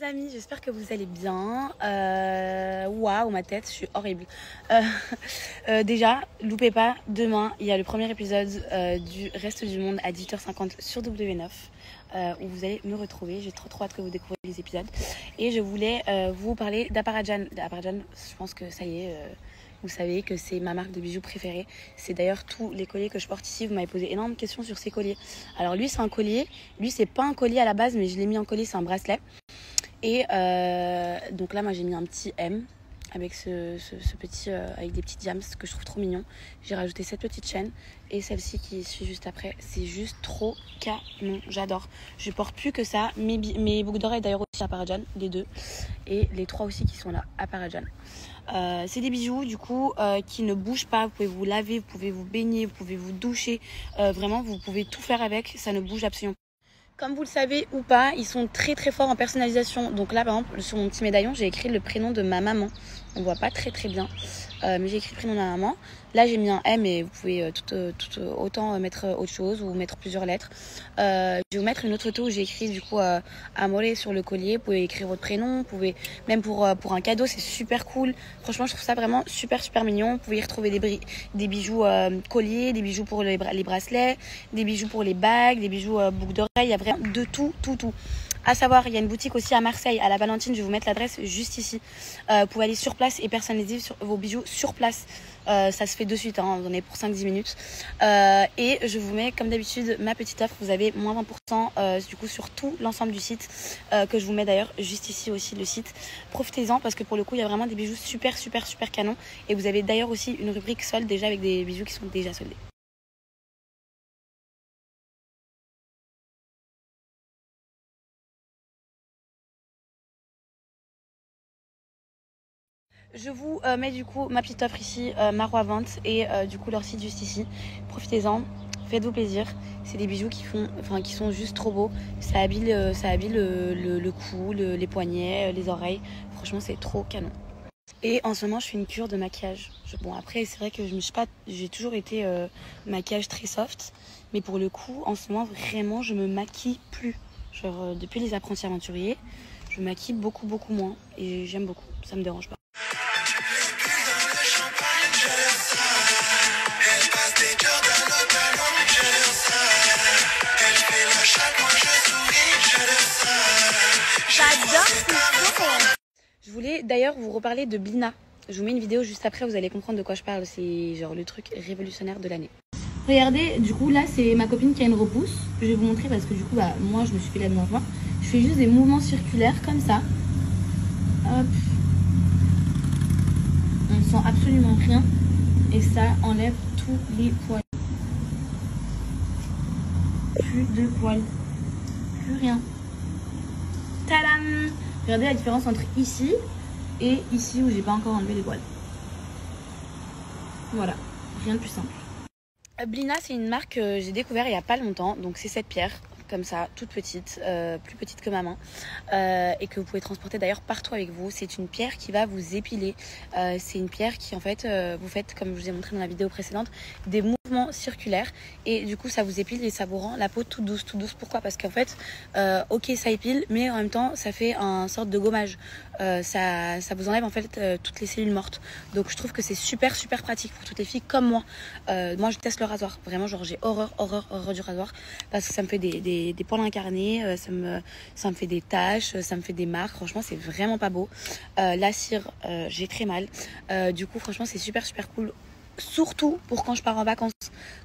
les amis, j'espère que vous allez bien. Euh, Waouh, ma tête, je suis horrible. Euh, euh, déjà, loupez pas, demain, il y a le premier épisode du Reste du Monde à 18h50 sur W9. euh, où vous allez me retrouver. J'ai trop trop hâte que vous découvriez les épisodes. Et je voulais vous parler d'Aparajan. Aparajan, je pense que ça y est, vous savez que c'est ma marque de bijoux préférée. C'est d'ailleurs tous les colliers que je porte ici. Vous m'avez posé énormément de questions sur ces colliers. Alors lui, c'est un collier. Lui, c'est pas un collier à la base, mais je l'ai mis en collier, c'est un bracelet. Et euh, donc là, moi, j'ai mis un petit M avec ce, ce- ce petit, euh, avec des petits diams que je trouve trop mignon. J'ai rajouté cette petite chaîne et celle-ci qui suit juste après. C'est juste trop canon. J'adore. Je porte plus que ça. Mes, mes boucles d'oreilles d'ailleurs aussi à Parajan, les deux. Et les trois aussi qui sont là à Parajan. Euh, c'est des bijoux du coup euh, qui ne bougent pas. Vous pouvez vous laver, vous pouvez vous baigner, vous pouvez vous doucher. Euh, vraiment, vous pouvez tout faire avec. Ça ne bouge absolument. Comme vous le savez ou pas, ils sont très très forts en personnalisation. Donc là, par exemple, sur mon petit médaillon, j'ai écrit le prénom de ma maman. On voit pas très très bien, Euh, mais j'ai écrit prénom de ma maman. Là, j'ai mis un M et vous pouvez euh, tout, euh, autant mettre autre chose ou mettre plusieurs lettres. Je vais vous mettre une autre photo où j'ai écrit du coup euh, Amore sur le collier. Vous pouvez écrire votre prénom. Même pour un cadeau, c'est super cool. Franchement, je trouve ça vraiment super super mignon. Vous pouvez y retrouver des, bijoux colliers, des bijoux pour les, les bracelets, des bijoux pour les bagues, des bijoux boucles d'oreilles. Il y a vraiment de tout, tout, tout. À savoir, il y a une boutique aussi à Marseille, à la Valentine. Je vais vous mettre l'adresse juste ici. Euh, vous pouvez aller sur place et personnaliser sur- vos bijoux sur place. Euh, ça se fait de suite, hein, vous en avez pour 5-10 minutes. Euh, et je vous mets, comme d'habitude, ma petite offre. Vous avez moins 20% euh, du coup sur tout l'ensemble du site, que je vous mets d'ailleurs juste ici aussi le site. Profitez-en parce que pour le coup, il y a vraiment des bijoux super, super, super canons. Et vous avez d'ailleurs aussi une rubrique solde déjà avec des bijoux qui sont déjà soldés. Je vous euh, mets du coup ma petite offre ici, euh, Marois Vente et euh, du coup leur site juste ici. Profitez-en, faites-vous plaisir. C'est des bijoux qui font, enfin qui sont juste trop beaux. Ça habille, euh, ça habille le, cou, le- les poignets, les oreilles. Franchement, c'est trop canon. Et en ce moment, je fais une cure de maquillage. Je- bon après, c'est vrai que je me suis pas, j'ai toujours été maquillage très soft, mais pour le coup, en ce moment, vraiment, je me maquille plus. Genre depuis les apprentis aventuriers, je me maquille beaucoup beaucoup moins et j'aime beaucoup. Ça me dérange pas. Je voulais d'ailleurs vous reparler de Blina. Je vous mets une vidéo juste après, vous allez comprendre de quoi je parle. C'est genre le truc révolutionnaire de l'année. Regardez, du coup là c'est ma copine qui a une repousse. Je vais vous montrer parce que du coup bah moi je me suis fait la moi. Je fais juste des mouvements circulaires comme ça. Hop. On ne sent absolument rien. Et ça enlève tous les poils. Plus de poils. Plus rien. Tadam Regardez la différence entre ici et ici où j'ai pas encore enlevé les poils. Voilà, rien de plus simple. Blina, c'est une marque que j'ai découvert il y a pas longtemps. Donc c'est cette pierre, comme ça, toute petite, euh, plus petite que ma main, euh, et que vous pouvez transporter d'ailleurs partout avec vous. C'est une pierre qui va vous épiler. Euh, c'est une pierre qui en fait, vous faites, comme je vous ai montré dans la vidéo précédente, des mouvements circulaires et du coup ça vous épile et ça vous rend la peau toute douce, toute douce. Pourquoi? Parce qu'en fait, euh, ok ça épile, mais en même temps ça fait un sorte de gommage. Euh, ça, ça vous enlève en fait euh, toutes les cellules mortes. Donc je trouve que c'est super super pratique pour toutes les filles comme moi. Moi je teste le rasoir, vraiment genre j'ai horreur horreur horreur du rasoir parce que ça me fait des, des, des poils incarnés, ça me ça me fait des taches, ça me fait des marques. Franchement c'est vraiment pas beau. La cire, j'ai très mal. Du coup franchement c'est super super cool. Surtout pour quand je pars en vacances.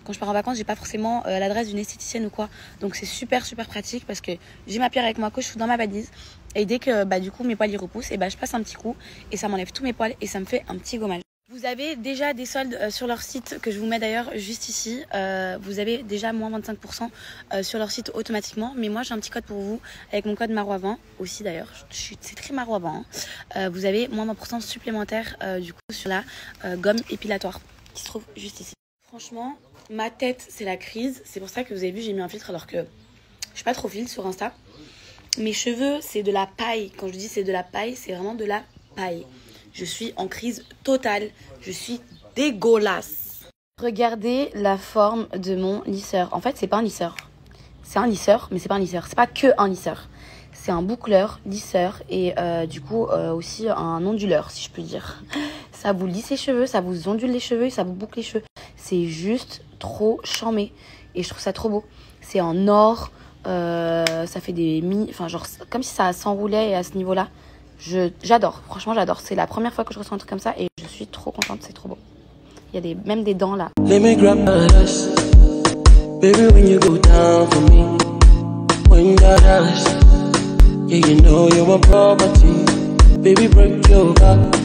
Quand je pars en vacances, j'ai pas forcément euh, l'adresse d'une esthéticienne ou quoi. Donc c'est super super pratique parce que j'ai ma pierre avec moi que je fous dans ma valise. Et dès que bah, du coup mes poils y repoussent, et bah, je passe un petit coup et ça m'enlève tous mes poils et ça me fait un petit gommage. Vous avez déjà des soldes euh, sur leur site que je vous mets d'ailleurs juste ici. Euh, vous avez déjà moins 25% euh, sur leur site automatiquement. Mais moi j'ai un petit code pour vous avec mon code Marois20 aussi d'ailleurs. Suis- C'est très Marois20. hein. Vous avez moins 20% supplémentaire du coup sur la gomme épilatoire qui se trouve juste ici. Franchement, ma tête c'est la crise. C'est pour ça que vous avez vu j'ai mis un filtre alors que je suis pas trop filtre sur Insta. Mes cheveux, c'est de la paille. Quand je dis c'est de la paille, c'est vraiment de la paille. Je suis en crise totale. Je suis dégueulasse. Regardez la forme de mon lisseur. En fait, c'est pas un lisseur. C'est un lisseur, mais c'est pas un lisseur. C'est pas que un lisseur. C'est un boucleur, lisseur et euh, du coup euh, aussi un onduleur, si je peux dire. Ça vous lisse les cheveux, ça vous ondule les cheveux, ça vous boucle les cheveux. C'est juste trop charmé et je trouve ça trop beau. C'est en or, euh, ça fait des mi, enfin genre comme si ça s'enroulait à ce niveau-là. J'adore, franchement j'adore. C'est la première fois que je reçois un truc comme ça et je suis trop contente, c'est trop beau. Il y a des, même des dents là. Baby, when you go down me. Baby, break your back.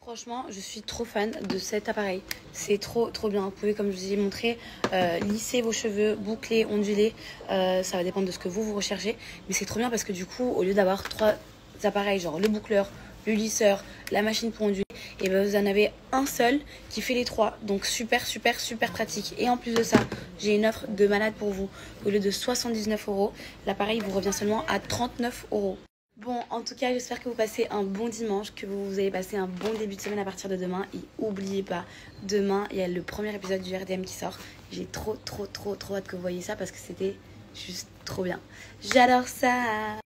Franchement, je suis trop fan de cet appareil. C'est trop trop bien. Vous pouvez, comme je vous ai montré, euh, lisser vos cheveux, boucler, onduler. Euh, ça va dépendre de ce que vous vous recherchez. Mais c'est trop bien parce que du coup, au lieu d'avoir trois appareils, genre le boucleur, le lisseur, la machine pour onduler, et ben vous en avez un seul qui fait les trois. Donc super super super pratique. Et en plus de ça, j'ai une offre de malade pour vous. Au lieu de 79 euros, l'appareil vous revient seulement à 39 euros. Bon, en tout cas, j'espère que vous passez un bon dimanche, que vous avez passé un bon début de semaine à partir de demain. Et oubliez pas, demain, il y a le premier épisode du RDM qui sort. J'ai trop, trop, trop, trop hâte que vous voyez ça parce que c'était juste trop bien. J'adore ça